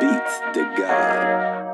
Beats the God.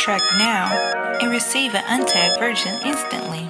track now and receive an untagged version instantly.